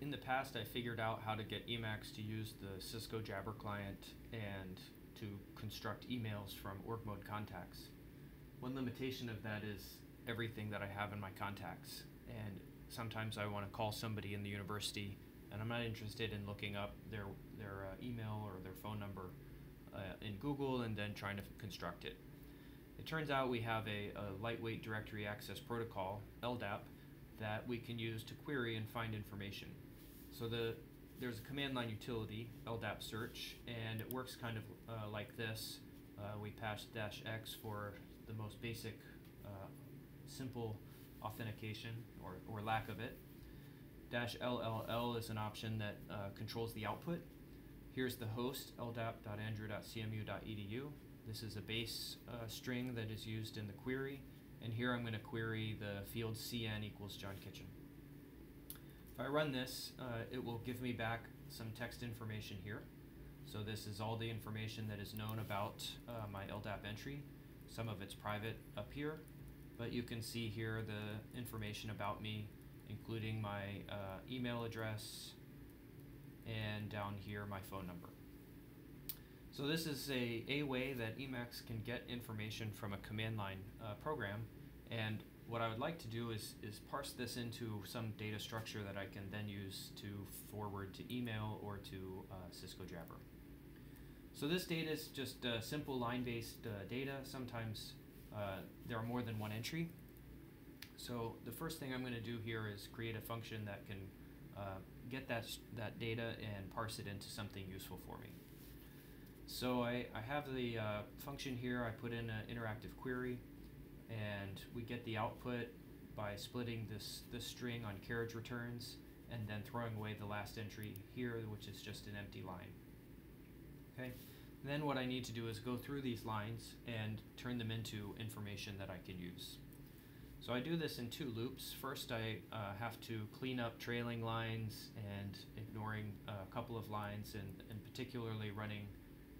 in the past, I figured out how to get Emacs to use the Cisco Jabber client and to construct emails from org mode contacts. One limitation of that is everything that I have in my contacts. And sometimes I want to call somebody in the university and I'm not interested in looking up their, their uh, email or their phone number uh, in Google and then trying to construct it. It turns out we have a, a lightweight directory access protocol, LDAP, that we can use to query and find information. So the there's a command line utility, LDAP search, and it works kind of uh, like this. Uh, we pass dash x for the most basic, uh, simple authentication or, or lack of it. Dash LLL is an option that uh, controls the output. Here's the host, ldap.andrew.cmu.edu. This is a base uh, string that is used in the query. And here I'm going to query the field cn equals John Kitchin. If I run this, uh, it will give me back some text information here. So this is all the information that is known about uh, my LDAP entry. Some of it's private up here, but you can see here the information about me, including my uh, email address, and down here my phone number. So this is a, a way that Emacs can get information from a command line uh, program and what I would like to do is, is parse this into some data structure that I can then use to forward to email or to uh, Cisco Jabber. So this data is just uh, simple line-based uh, data. Sometimes uh, there are more than one entry. So the first thing I'm going to do here is create a function that can uh, get that, that data and parse it into something useful for me. So I, I have the uh, function here. I put in an interactive query and we get the output by splitting this, this string on carriage returns and then throwing away the last entry here, which is just an empty line. Okay. Then what I need to do is go through these lines and turn them into information that I can use. So I do this in two loops. First, I uh, have to clean up trailing lines and ignoring a couple of lines and, and particularly running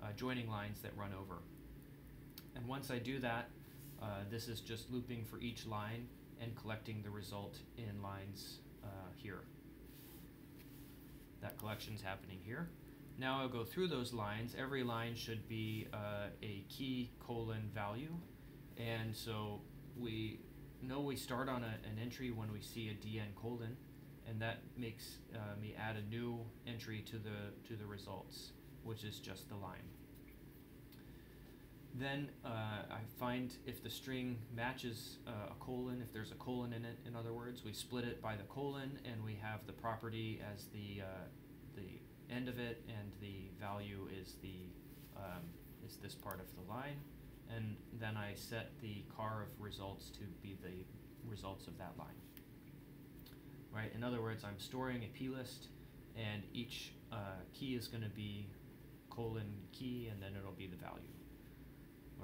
uh, joining lines that run over. And once I do that, uh, this is just looping for each line and collecting the result in lines uh, here. That collection is happening here. Now I'll go through those lines. Every line should be uh, a key colon value. And so we know we start on a, an entry when we see a DN colon, and that makes uh, me add a new entry to the, to the results, which is just the line. Then uh, I find if the string matches uh, a colon, if there's a colon in it, in other words, we split it by the colon and we have the property as the, uh, the end of it and the value is, the, um, is this part of the line. And then I set the car of results to be the results of that line. Right, in other words, I'm storing a plist and each uh, key is going to be colon key and then it'll be the value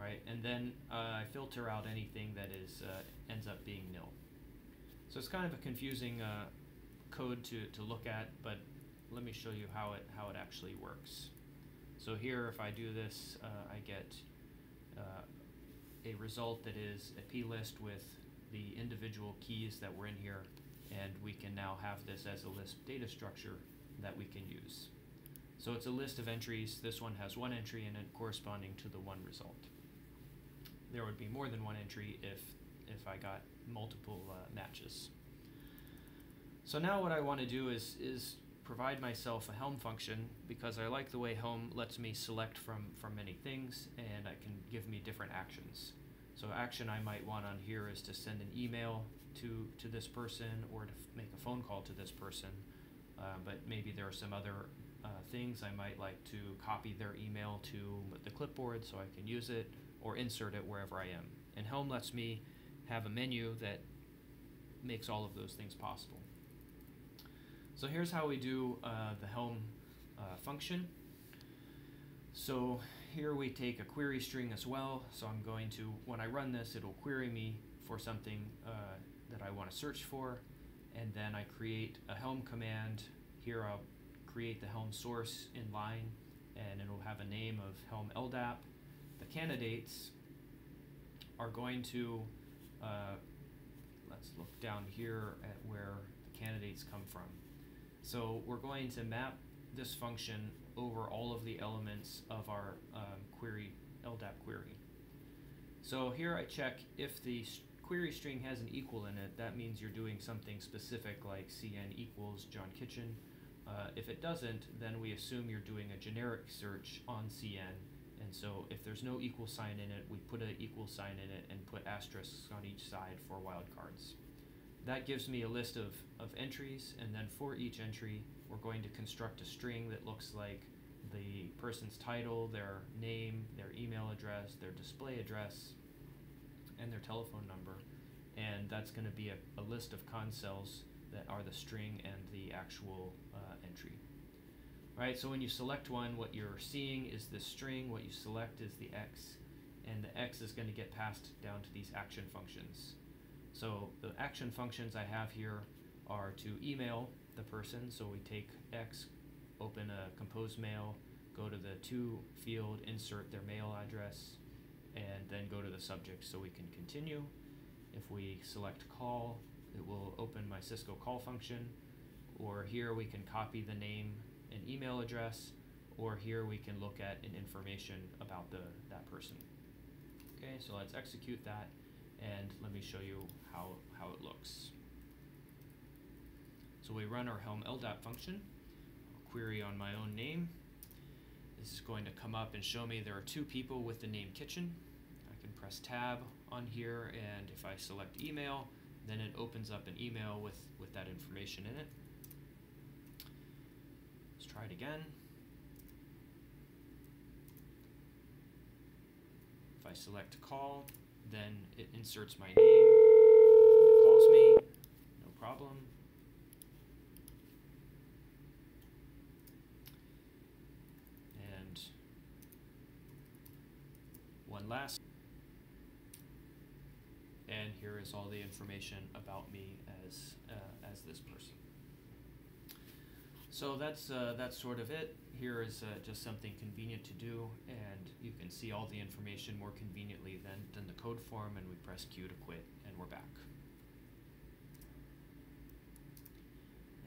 right? And then uh, I filter out anything that is uh, ends up being nil. So it's kind of a confusing uh, code to, to look at, but let me show you how it how it actually works. So here, if I do this, uh, I get uh, a result that is a plist with the individual keys that were in here, and we can now have this as a Lisp data structure that we can use. So it's a list of entries. This one has one entry in it corresponding to the one result there would be more than one entry if, if I got multiple uh, matches. So now what I want to do is, is provide myself a Helm function because I like the way Helm lets me select from, from many things and it can give me different actions. So action I might want on here is to send an email to, to this person or to make a phone call to this person. Uh, but maybe there are some other uh, things I might like to copy their email to the clipboard so I can use it or insert it wherever I am. And Helm lets me have a menu that makes all of those things possible. So here's how we do uh, the Helm uh, function. So here we take a query string as well. So I'm going to, when I run this, it'll query me for something uh, that I want to search for. And then I create a Helm command. Here I'll create the Helm source in line and it'll have a name of Helm LDAP the candidates are going to, uh, let's look down here at where the candidates come from. So we're going to map this function over all of the elements of our um, query, LDAP query. So here I check if the query string has an equal in it, that means you're doing something specific like cn equals John Kitchin. Uh, if it doesn't, then we assume you're doing a generic search on cn, and so if there's no equal sign in it, we put an equal sign in it and put asterisks on each side for wildcards. That gives me a list of, of entries, and then for each entry, we're going to construct a string that looks like the person's title, their name, their email address, their display address, and their telephone number. And that's going to be a, a list of cons cells that are the string and the actual uh, entry. Right, so when you select one, what you're seeing is the string, what you select is the x, and the x is going to get passed down to these action functions. So the action functions I have here are to email the person, so we take x, open a compose mail, go to the to field, insert their mail address, and then go to the subject so we can continue. If we select call, it will open my Cisco call function, or here we can copy the name and email address, or here we can look at an information about the that person. Okay, so let's execute that, and let me show you how, how it looks. So we run our Helm LDAP function, query on my own name. This is going to come up and show me there are two people with the name Kitchin. I can press tab on here and if I select email, then it opens up an email with, with that information in it. Try it again. If I select call, then it inserts my name. It calls me, no problem. And one last. And here is all the information about me as uh, as this person. So that's uh, that's sort of it. Here is uh, just something convenient to do, and you can see all the information more conveniently than, than the code form, and we press Q to quit, and we're back.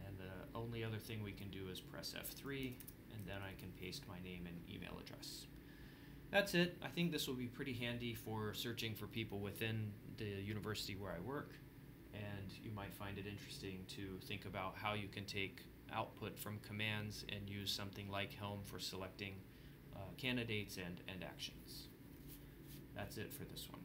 And the only other thing we can do is press F3, and then I can paste my name and email address. That's it. I think this will be pretty handy for searching for people within the university where I work, and you might find it interesting to think about how you can take output from commands and use something like Helm for selecting uh, candidates and, and actions. That's it for this one.